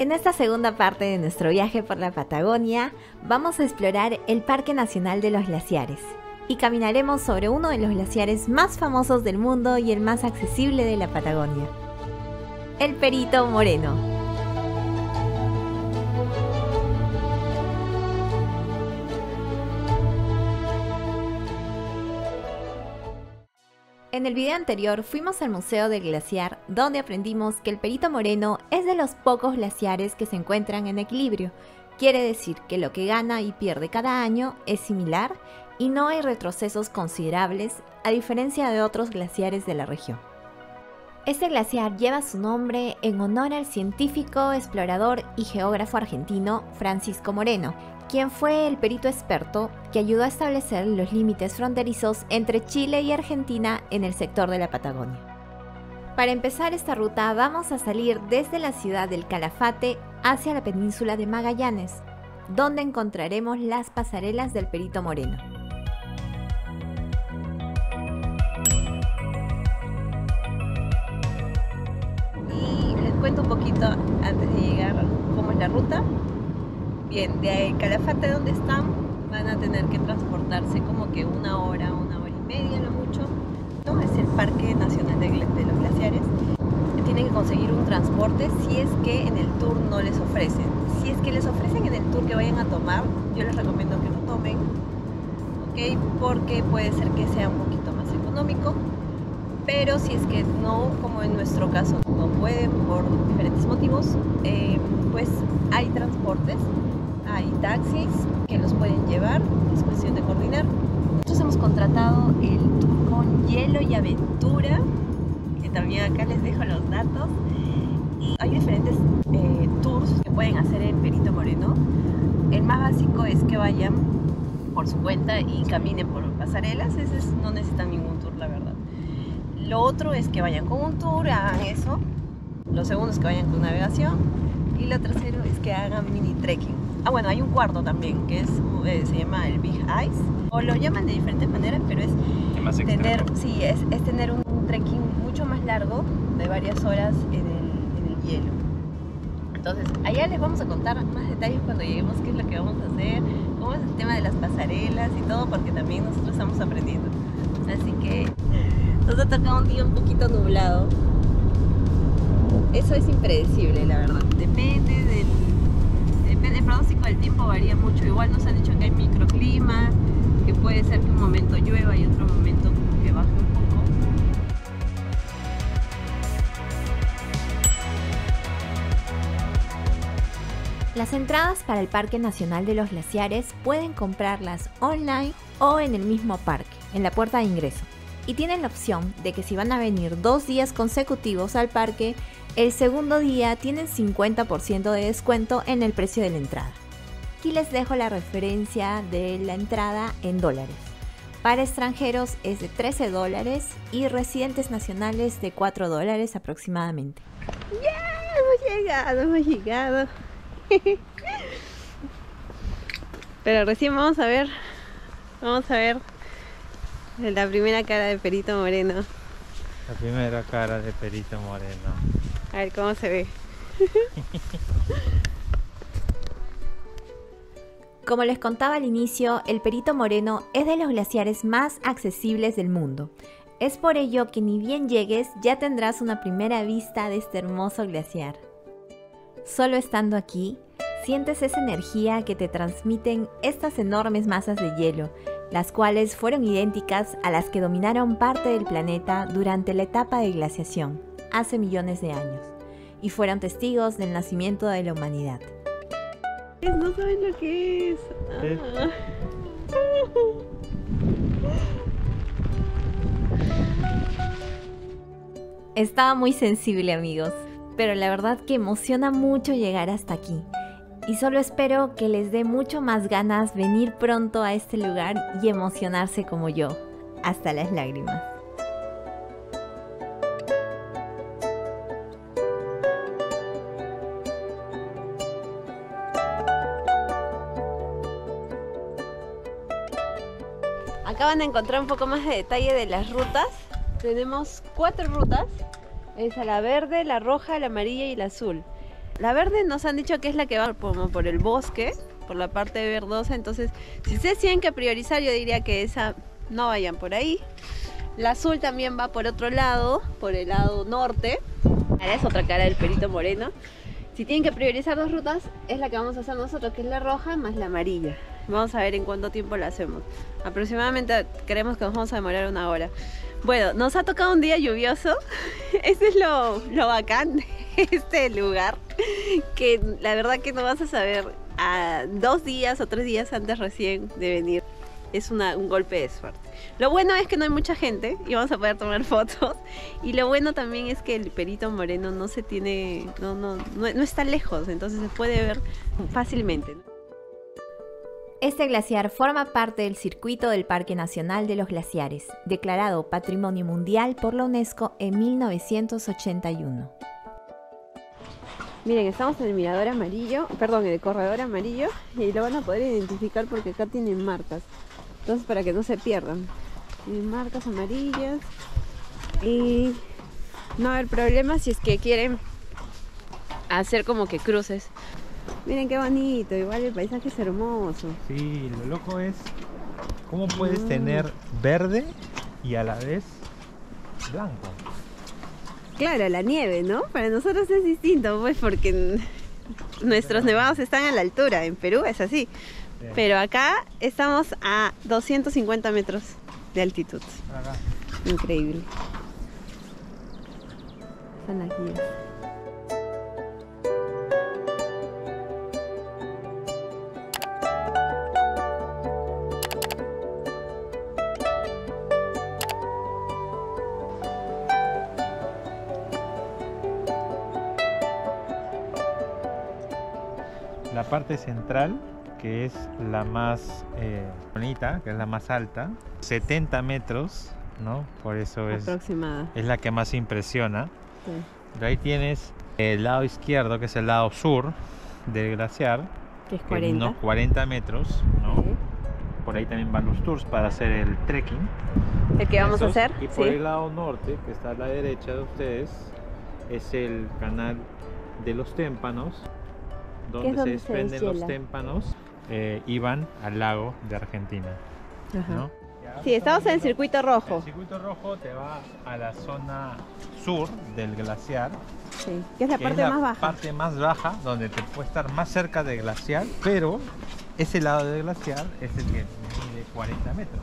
En esta segunda parte de nuestro viaje por la Patagonia, vamos a explorar el Parque Nacional de los Glaciares y caminaremos sobre uno de los glaciares más famosos del mundo y el más accesible de la Patagonia, el Perito Moreno. En el video anterior fuimos al Museo del Glaciar, donde aprendimos que el Perito Moreno es de los pocos glaciares que se encuentran en equilibrio. Quiere decir que lo que gana y pierde cada año es similar y no hay retrocesos considerables, a diferencia de otros glaciares de la región. Este glaciar lleva su nombre en honor al científico, explorador y geógrafo argentino Francisco Moreno, quien fue el perito experto que ayudó a establecer los límites fronterizos entre Chile y Argentina en el sector de la Patagonia. Para empezar esta ruta vamos a salir desde la ciudad del Calafate hacia la península de Magallanes, donde encontraremos las pasarelas del Perito Moreno. Y les cuento un poquito antes de llegar cómo es la ruta. Bien, de Calafate donde están van a tener que transportarse como que una hora, una hora y media lo mucho. Es el Parque Nacional de, los Glaciares. Tienen que conseguir un transporte si es que en el tour no les ofrecen. Si es que les ofrecen en el tour que vayan a tomar, yo les recomiendo que lo tomen, ¿ok? Porque puede ser que sea un poquito más económico. Pero si es que no, como en nuestro caso, no pueden por diferentes motivos, eh, pues hay transportes hay taxis que los pueden llevar, es cuestión de coordinar. Nosotros hemos contratado el tour con hielo y aventura, que también acá les dejo los datos. Y hay diferentes eh, tours que pueden hacer en Perito Moreno. El más básico es que vayan por su cuenta y caminen por pasarelas, ese no necesitan ningún tour, la verdad. Lo otro es que vayan con un tour, hagan eso. Lo segundo es que vayan con navegación. Y lo tercero es que hagan mini trekking Ah, bueno, hay un cuarto también que es, eh, se llama el Big Ice. O lo llaman de diferentes maneras, pero es tener, sí, es, es, tener un, trekking mucho más largo de varias horas en el, en el hielo. Entonces, allá les vamos a contar más detalles cuando lleguemos qué es lo que vamos a hacer, cómo es el tema de las pasarelas y todo, porque también nosotros estamos aprendiendo. Así que nos ha tocado un día un poquito nublado. Eso es impredecible, la verdad. Depende del el pronóstico del tiempo varía mucho. Igual nos han dicho que hay microclimas, que puede ser que un momento llueva y otro momento que baje un poco. Las entradas para el Parque Nacional de los Glaciares pueden comprarlas online o en el mismo parque, en la puerta de ingreso. Y tienen la opción de que si van a venir dos días consecutivos al parque, el segundo día tienen 50% de descuento en el precio de la entrada. Aquí les dejo la referencia de la entrada en dólares. Para extranjeros es de 13 dólares y residentes nacionales de 4 dólares aproximadamente. ¡Ya! hemos llegado, hemos llegado. Pero recién vamos a ver, vamos a ver la primera cara de Perito Moreno. La primera cara de Perito Moreno. A ver cómo se ve. Como les contaba al inicio, el Perito Moreno es de los glaciares más accesibles del mundo. Es por ello que ni bien llegues ya tendrás una primera vista de este hermoso glaciar. Solo estando aquí, sientes esa energía que te transmiten estas enormes masas de hielo, las cuales fueron idénticas a las que dominaron parte del planeta durante la etapa de glaciación hace millones de años y fueron testigos del nacimiento de la humanidad. No saben lo que es. Ah. Estaba muy sensible amigos, pero la verdad que emociona mucho llegar hasta aquí. Y solo espero que les dé mucho más ganas venir pronto a este lugar y emocionarse como yo, hasta las lágrimas. Van a encontrar un poco más de detalle de las rutas. Tenemos cuatro rutas. Es a la verde, la roja, la amarilla y la azul. La verde nos han dicho que es la que va como por el bosque, por la parte verdosa, entonces si ustedes tienen que priorizar yo diría que esa no vayan por ahí. La azul también va por otro lado, por el lado norte. Ahora es otra cara del perito moreno. Si tienen que priorizar dos rutas, es la que vamos a hacer nosotros, que es la roja más la amarilla. Vamos a ver en cuánto tiempo la hacemos. Aproximadamente creemos que nos vamos a demorar una hora. Bueno, nos ha tocado un día lluvioso. Ese es lo, lo bacán de este lugar. Que la verdad que no vas a saber a dos días o tres días antes recién de venir. Es una, un golpe de suerte. Lo bueno es que no hay mucha gente y vamos a poder tomar fotos. Y lo bueno también es que el perito moreno no se tiene, no, no, no, no está lejos, entonces se puede ver fácilmente. Este glaciar forma parte del circuito del Parque Nacional de los Glaciares, declarado Patrimonio Mundial por la UNESCO en 1981. Miren, estamos en el mirador amarillo, perdón, en el corredor amarillo y lo van a poder identificar porque acá tienen marcas. Entonces para que no se pierdan. Tienen marcas amarillas y no va a haber si es que quieren hacer como que cruces. Miren qué bonito, igual el paisaje es hermoso. Sí, lo loco es cómo puedes Mm. tener verde y a la vez blanco. Claro, la nieve, ¿no? Para nosotros es distinto, pues porque nuestros nevados están a la altura. En Perú es así. Sí. Pero acá estamos a 250 metros de altitud. Acá. Increíble. Están las guías. La parte central, que es la más eh, bonita, que es la más alta, 70 metros, ¿no? Por eso es, es la que más impresiona. sí. De ahí tienes el lado izquierdo, que es el lado sur del glaciar, Que es que 40. unos 40 metros, ¿no? Sí. Por ahí también van los tours para hacer el trekking. El que vamos a hacer. Y por sí. el lado norte, que está a la derecha de ustedes, es el canal de los témpanos, donde, donde se se desprenden los deshiela. témpanos eh, y van al lago de Argentina. Ajá. ¿no? Sí, estamos en el circuito rojo. El circuito rojo te va a la zona sur del glaciar, Sí. Que es la que parte es la más baja. parte más baja, donde te puede estar más cerca del glaciar, pero ese lado del glaciar es el que mide 40 metros.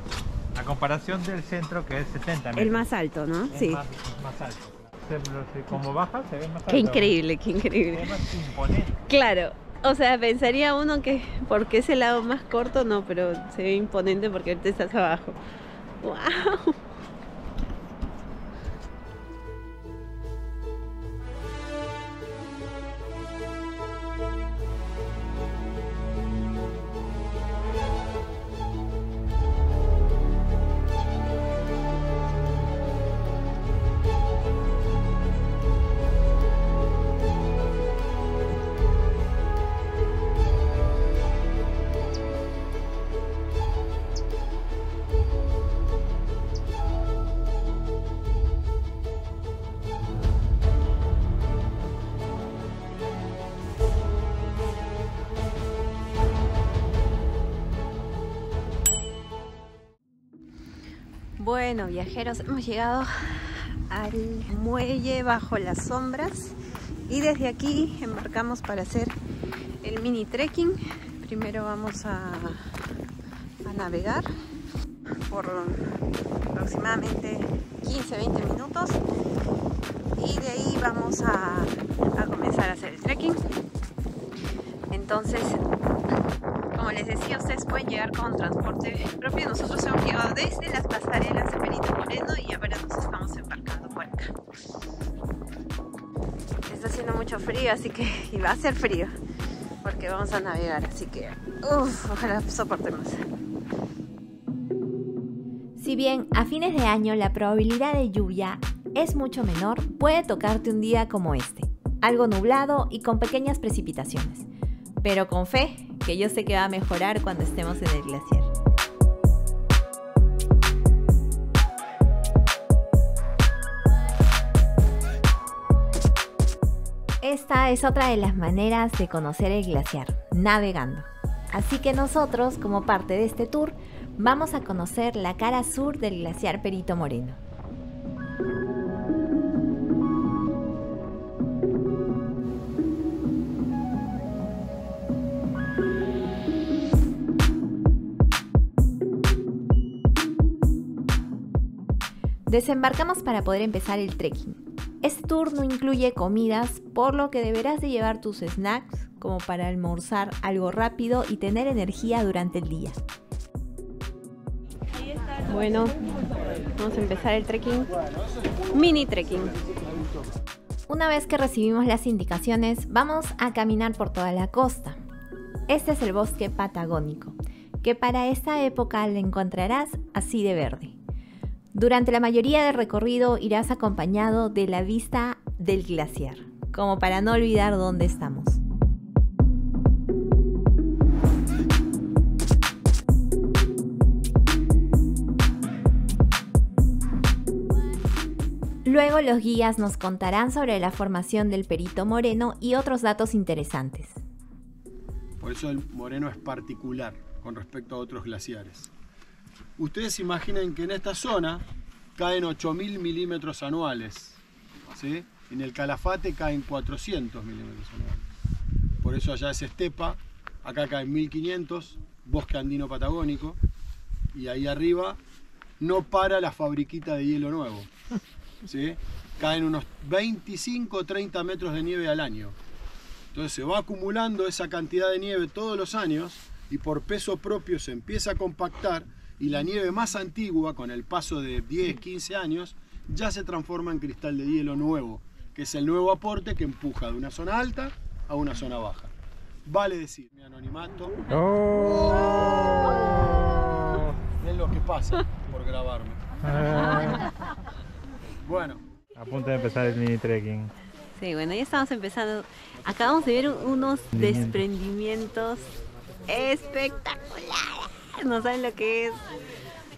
A comparación del centro que es 70 metros. El más alto, ¿no? Es Sí. más, más alto. Se- se- como baja se ve más alto. Qué increíble, qué increíble. Es más imponente. Claro, o sea, pensaría uno que porque es el lado más corto, no, pero se ve imponente porque ahorita estás abajo. ¡Wow! Bueno, viajeros, hemos llegado al muelle bajo las sombras y desde aquí embarcamos para hacer el mini trekking. Primero vamos a, navegar por aproximadamente 15-20 minutos y de ahí vamos a, a comenzar a hacer el trekking. Entonces, como les decía, ustedes pueden llegar con transporte propio. Nosotros hemos llegado desde las pasarelas de Benito Moreno y ahora nos estamos embarcando por acá. Está haciendo mucho frío, así que y va a ser frío porque vamos a navegar, así que ojalá soportemos. Si bien a fines de año la probabilidad de lluvia es mucho menor, puede tocarte un día como este, algo nublado y con pequeñas precipitaciones. Pero con fe, que yo sé que va a mejorar cuando estemos en el glaciar. Esta es otra de las maneras de conocer el glaciar, navegando. Así que nosotros, como parte de este tour, vamos a conocer la cara sur del glaciar Perito Moreno. Desembarcamos para poder empezar el trekking. Este tour no incluye comidas, por lo que deberás de llevar tus snacks como para almorzar algo rápido y tener energía durante el día. Bueno, vamos a empezar el trekking. Mini trekking. Una vez que recibimos las indicaciones, vamos a caminar por toda la costa. Este es el bosque patagónico, que para esta época lo encontrarás así de verde. Durante la mayoría del recorrido irás acompañado de la vista del glaciar, como para no olvidar dónde estamos. Luego los guías nos contarán sobre la formación del perito moreno y otros datos interesantes. Por eso el moreno es particular con respecto a otros glaciares. Ustedes imaginen que en esta zona caen 8.000 milímetros anuales. ¿sí? En el Calafate caen 400 milímetros anuales. Por eso allá es estepa, acá caen 1.500, bosque andino patagónico, y ahí arriba no para la fabriquita de hielo nuevo. ¿sí? Caen unos 25 30 metros de nieve al año. Entonces se va acumulando esa cantidad de nieve todos los años y por peso propio se empieza a compactar y la nieve más antigua, con el paso de 10, 15 años, ya se transforma en cristal de hielo nuevo, que es el nuevo aporte que empuja de una zona alta a una zona baja. Vale decir, mi anonimato ¡Oh! es lo que pasa por grabarme. Bueno, a punto de empezar el mini trekking. Sí, bueno, ya estamos empezando. Acabamos de ver unos desprendimientos espectaculares. No saben lo que es.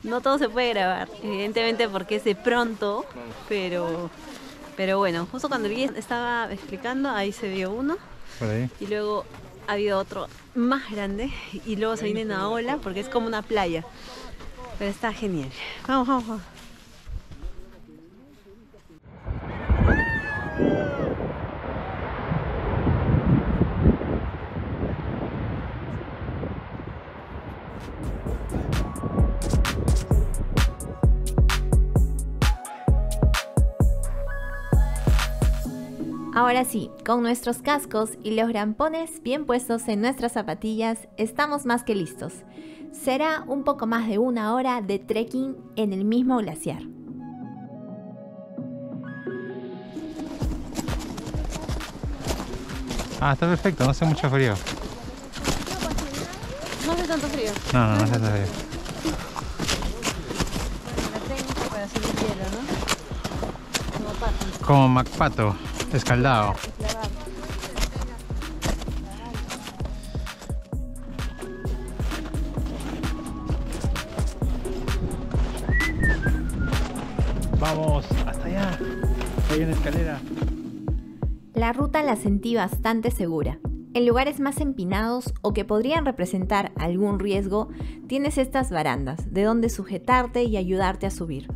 No todo se puede grabar, evidentemente porque es de pronto, pero, pero bueno, justo cuando estaba explicando, ahí se vio uno Por ahí. y luego ha habido otro más grande y luego se viene una ola porque es como una playa. Pero está genial. Vamos, vamos, vamos. Ahora sí, con nuestros cascos y los grampones bien puestos en nuestras zapatillas, estamos más que listos. Será un poco más de una hora de trekking en el mismo glaciar. Ah, está perfecto, no hace mucho frío. No hace tanto frío. No, no, no hace tanto frío. La técnica para subir hielo, ¿no? Como pato. Como MacPato, escaldado. Vamos, hasta allá. Hay una escalera. La ruta la sentí bastante segura. En lugares más empinados o que podrían representar algún riesgo, tienes estas barandas de donde sujetarte y ayudarte a subir,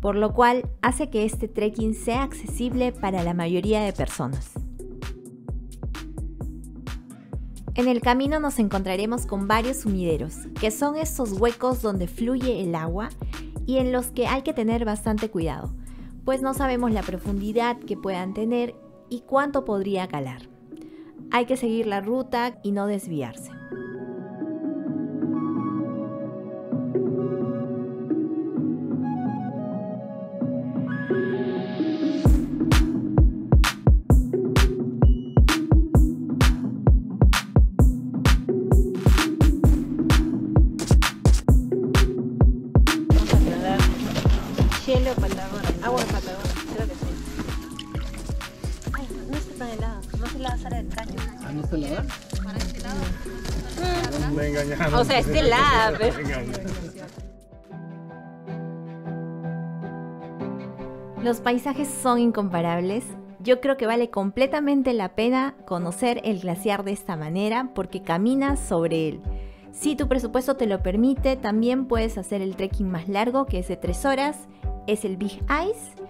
por lo cual hace que este trekking sea accesible para la mayoría de personas. En el camino nos encontraremos con varios sumideros, que son estos huecos donde fluye el agua y en los que hay que tener bastante cuidado, pues no sabemos la profundidad que puedan tener y cuánto podría calar. Hay que seguir la ruta y no desviarse. Está helada, pero... Los paisajes son incomparables Yo creo que vale completamente la pena conocer el glaciar de esta manera porque caminas sobre él. Si tu presupuesto te lo permite, también puedes hacer el trekking más largo, que es de 3 horas, es el Big Ice,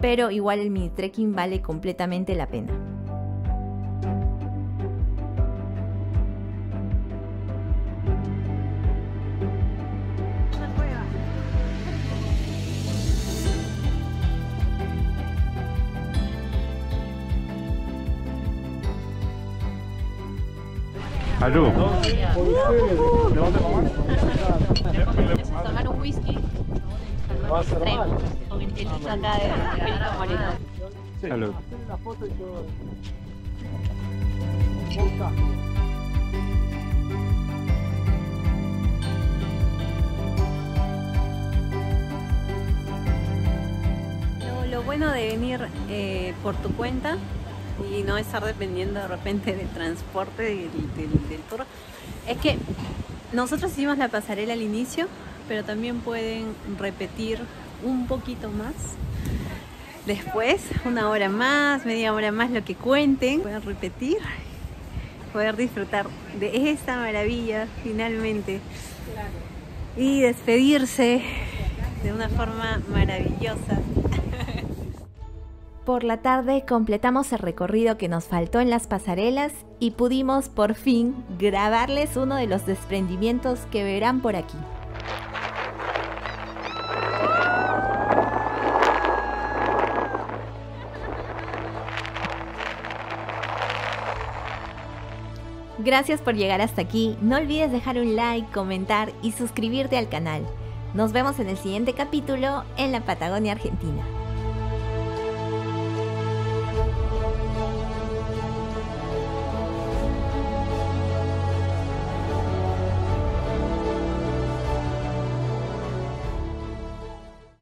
pero igual el mini trekking vale completamente la pena. Salud. tomar un whisky con el acá de. Salud. Lo, lo bueno de venir eh, por tu cuenta y no estar dependiendo de repente del transporte del, del- tour es que nosotros hicimos la pasarela al inicio, pero también pueden repetir un poquito más. Después, una hora más, media hora más, lo que cuenten, pueden repetir, poder disfrutar de esta maravilla finalmente y despedirse de una forma maravillosa. Por la tarde completamos el recorrido que nos faltó en las pasarelas y pudimos por fin grabarles uno de los desprendimientos que verán por aquí. Gracias por llegar hasta aquí. No olvides dejar un like, comentar y suscribirte al canal. Nos vemos en el siguiente capítulo en la Patagonia Argentina.